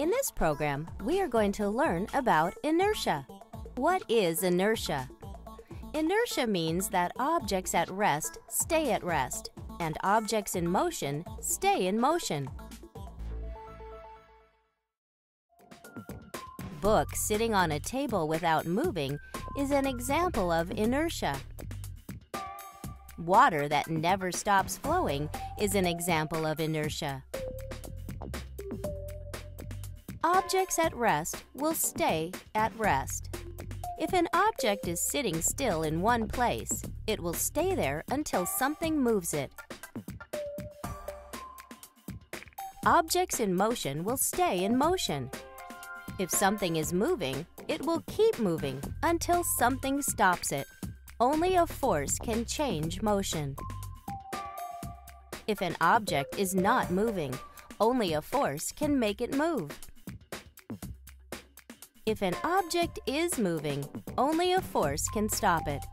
In this program, we are going to learn about inertia. What is inertia? Inertia means that objects at rest stay at rest, and objects in motion stay in motion. Book sitting on a table without moving is an example of inertia. Water that never stops flowing is an example of inertia. Objects at rest will stay at rest. If an object is sitting still in one place, it will stay there until something moves it. Objects in motion will stay in motion. If something is moving, it will keep moving until something stops it. Only a force can change motion. If an object is not moving, only a force can make it move. If an object is moving, only a force can stop it.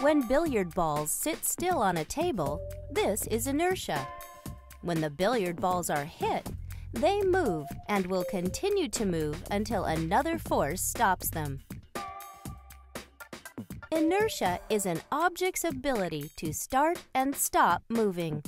When billiard balls sit still on a table, this is inertia. When the billiard balls are hit, they move and will continue to move until another force stops them. Inertia is an object's ability to start and stop moving.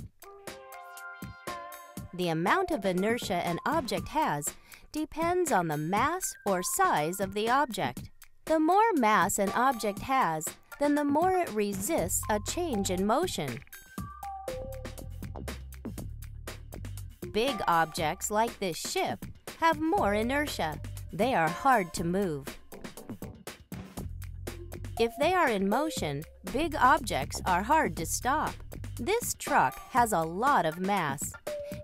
The amount of inertia an object has depends on the mass or size of the object. The more mass an object has, then the more it resists a change in motion. Big objects like this ship have more inertia. They are hard to move. If they are in motion, big objects are hard to stop. This truck has a lot of mass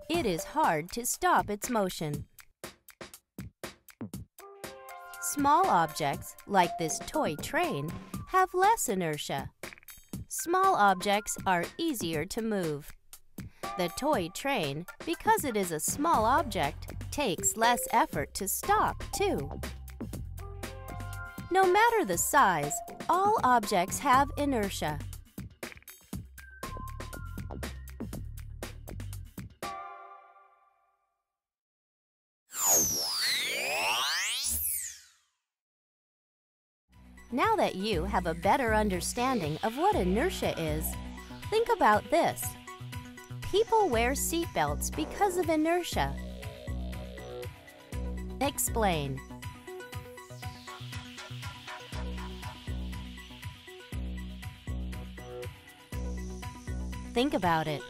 it is hard to stop its motion. Small objects, like this toy train, have less inertia. Small objects are easier to move. The toy train, because it is a small object, takes less effort to stop, too. No matter the size, all objects have inertia. Now that you have a better understanding of what inertia is, think about this. People wear seatbelts because of inertia. Explain. Think about it.